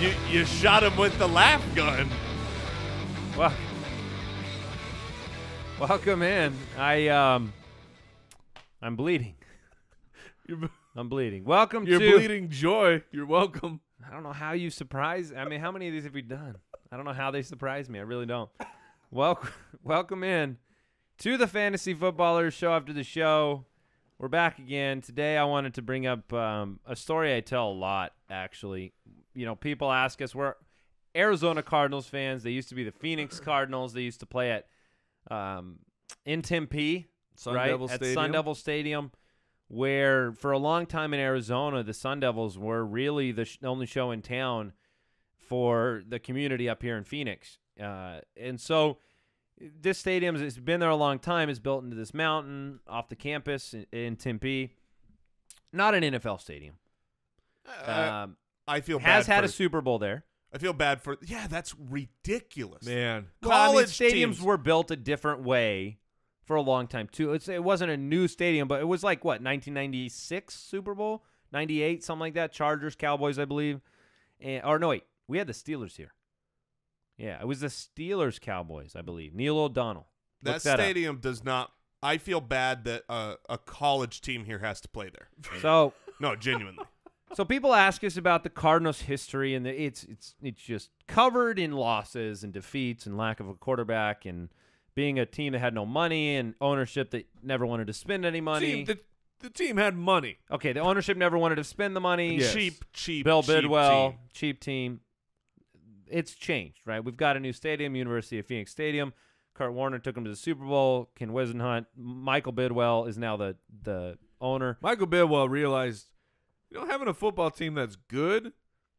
You you shot him with the laugh gun. Well, welcome in. I um, I'm bleeding. You're, I'm bleeding. Welcome you're to. bleeding joy. You're welcome. I don't know how you surprise. I mean, how many of these have we done? I don't know how they surprise me. I really don't. Welcome, welcome in to the Fantasy Footballers show after the show. We're back again. Today, I wanted to bring up um, a story I tell a lot, actually. You know, people ask us, we're Arizona Cardinals fans. They used to be the Phoenix Cardinals. They used to play at um, in Tempe, Sun right? Devil at Stadium. Sun Devil Stadium, where for a long time in Arizona, the Sun Devils were really the sh- only show in town for the community up here in Phoenix. Uh, and so this stadium has been there a long time. It's built into this mountain off the campus in, in Tempe. Not an NFL stadium. Uh, Um, I feel has bad had for, a Super Bowl there. I feel bad for. Yeah, that's ridiculous. Man, Well, I mean, College stadiums teams. were built a different way for a long time too. It's, it wasn't a new stadium, but it was like what 1996 Super Bowl, 98, something like that. Chargers, Cowboys, I believe. And, or no, wait, we had the Steelers here. Yeah, it was the Steelers, Cowboys, I believe. Neil O'Donnell. Look that, that up. stadium does not. I feel bad that uh, a college team here has to play there. So, No, genuinely. so people ask us about the Cardinals' history, and the, it's it's it's just covered in losses and defeats and lack of a quarterback and being a team that had no money and ownership that never wanted to spend any money. Team, the, the team had money. Okay, the ownership never wanted to spend the money. Yes. Cheap, cheap. Bill cheap Bidwell, team. cheap team. It's changed, right? We've got a new stadium, University of Phoenix Stadium. Kurt Warner took him to the Super Bowl. Ken Whisenhunt, Michael Bidwell is now the the owner. Michael Bidwell realized, you know, having a football team that's good,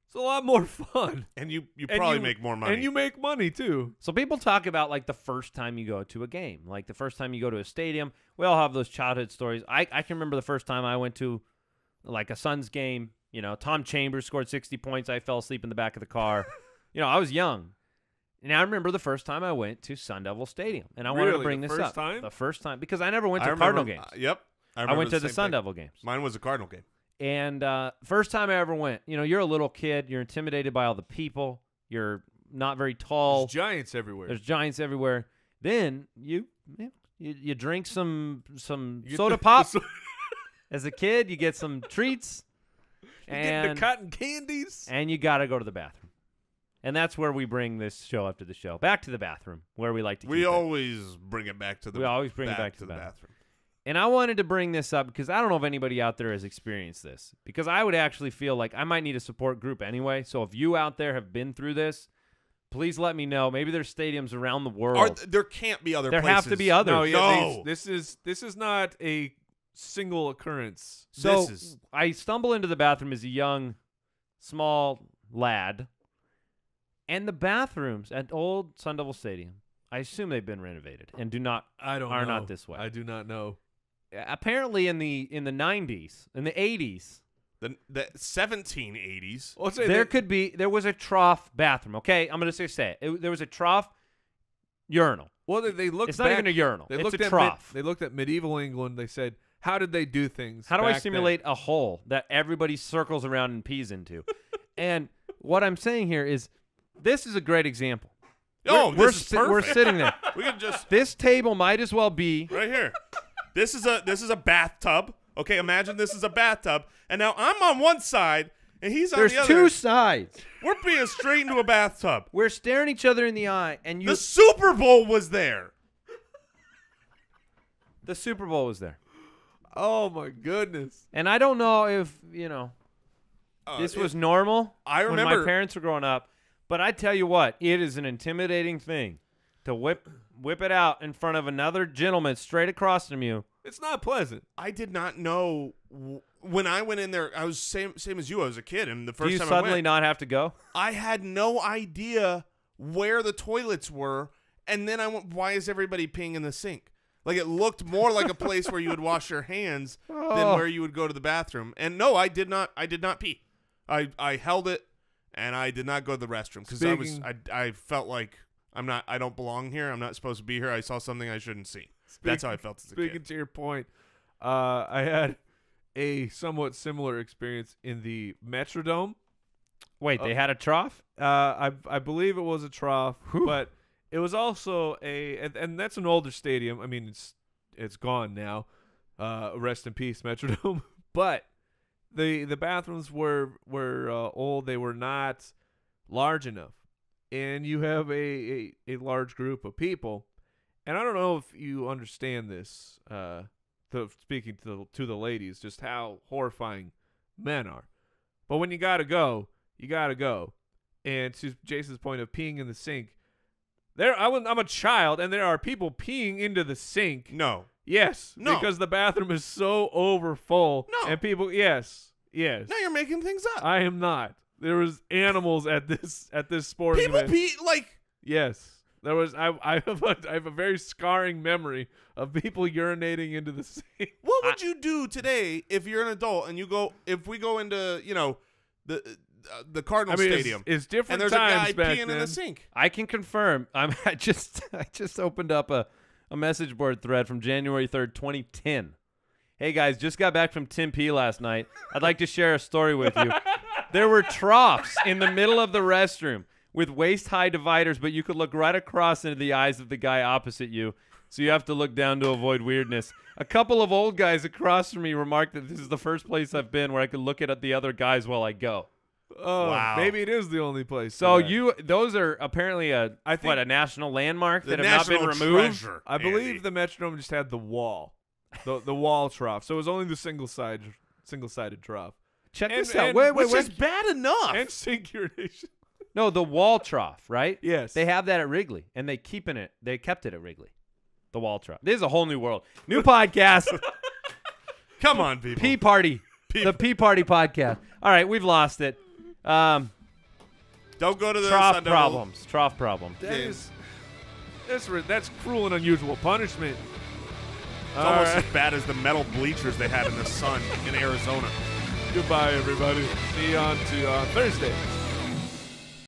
it's a lot more fun. And you, you And probably you- make more money. And you make money too. So people talk about like the first time you go to a game, like the first time you go to a stadium. We all have those childhood stories. I, I can remember the first time I went to like a Suns game. You know, Tom Chambers scored 60 points. I fell asleep in the back of the car. you know, I was young. And I remember the first time I went to Sun Devil Stadium. And I wanted to Really? bring The this first up. time? The first time. Because I never went I to remember- Cardinal games. uh, yep. I, I, remember went to the same Sun thing. Devil games. Mine was a Cardinal game. And uh, first time I ever went, you know, you're a little kid. You're intimidated by all the people. You're not very tall. There's giants everywhere. There's giants everywhere. Then you you, you drink some some You get soda the- pop. the so- As a kid, you get some treats, you get and the cotton candies. and you got to go to the bathroom. And that's where we bring this show after the show. Back to the bathroom, where we like to. We keep it. always bring it back to the. We always bring it back, back to to the the bathroom. bathroom. And I wanted to bring this up because I don't know if anybody out there has experienced this. Because I would actually feel like I might need a support group anyway. So if you out there have been through this, please let me know. Maybe there's stadiums around the world. Are th- there can't be other. There have to be others. No, yeah, No. they- this is this is not a single occurrence. So This is- I stumble into the bathroom as a young, small lad, and the bathrooms at old Sun Devil Stadium. I assume they've been renovated and do not. I don't Are know. not this way. I do not know. Apparently, in the in the '90s, in the '80s, the the 1780s. Well, there that- could be there was a trough bathroom. Okay, I'm gonna say say it. It- there was a trough urinal. Well, they, they looked. It's not back, even a urinal. They It's looked a at trough. Mid, they looked at medieval England. They said, "How did they do things? How do I back then?" simulate a hole that everybody circles around and pees into? and what I'm saying here is, this is a great example. Oh, we're, we're, is si- we're sitting there. We can just This table might as well be. right here. This is a this is a bathtub. Okay, imagine this is a bathtub, and now I'm on one side and he's on There's the other. two sides. We're being straight into a bathtub. We're staring each other in the eye, and you. The Super Bowl was there. the Super Bowl was there, Oh my goodness! and I don't know if you know Uh, this was normal. I when remember- my parents were growing up, but I tell you what, it is an intimidating thing to whip whip it out in front of another gentleman straight across from you. It's not pleasant. I did not know w- when I went in there. I was same same as you. I was a kid, and the first Do you time suddenly I went, not have to go? I had no idea where the toilets were, and then I went, "Why is everybody peeing in the sink?" Like it looked more like a place where you would wash your hands than Oh. where you would go to the bathroom. And no, I did not. I did not pee. I I held it, and I did not go to the restroom because I was I I felt like I'm not I don't belong here. I'm not supposed to be here. I saw something I shouldn't see. That's how I felt as a Speaking kid. to your point, uh, I had a somewhat similar experience in the Metrodome. Wait, they Uh, had a trough? Uh, I I believe it was a trough, but it was also a and, and that's an older stadium. I mean, it's it's gone now. Uh, rest in peace, Metrodome. but the the bathrooms were were uh, old. They were not large enough, and you have a, a a large group of people. And I don't know if you understand this. Uh, to, speaking to the, to the ladies, just how horrifying men are. But when you gotta go, you gotta go. And to Jason's point of peeing in the sink, there I I'm a child, and there are people peeing into the sink. No. Yes, No. because the bathroom is so over full. No. and people. Yes, yes. Now you're making things up. I am not. There was animals at this at this sporting People event. pee like Yes. There was I I have a, I have a very scarring memory of people urinating into the sink. What would you do today if you're an adult and you go if we go into you know the uh, the I Cardinal mean, Stadium it's, different and there's a guy times back peeing then. in the sink? I can confirm. I'm I just I just opened up a, a message board thread from January 3rd, 2010. Hey guys, just got back from Tempe last night. I'd like to share a story with you. There were troughs in the middle of the restroom with waist high dividers, but you could look right across into the eyes of the guy opposite you. So you have to look down to avoid weirdness. A couple of old guys across from me remarked that this is the first place I've been where I could look at the other guys while I go. Oh, Wow. maybe it is the only place. So for you those are apparently a I think what a national landmark that have not been removed. treasure. I believe Andy. the Metrodome just had the wall, the the wall trough. So it was only the single side single sided trough Check And- this out. and- Wait, wait, which wait. is bad enough. and sink urination. no, the wall trough, right? Yes, They have that at Wrigley, and they keeping it. They kept it at Wrigley. The wall trough. This is a whole new world. New podcast. Come on, people. Pea Party. The Pea Party podcast. All right, we've lost it. Um, Don't go to the trough Sunday- problems. Trough problems. that Yeah. is that's re- that's cruel and unusual punishment. It's All almost right. as bad as the metal bleachers they had in the sun in Arizona. Goodbye, everybody. See you on to uh, Thursday.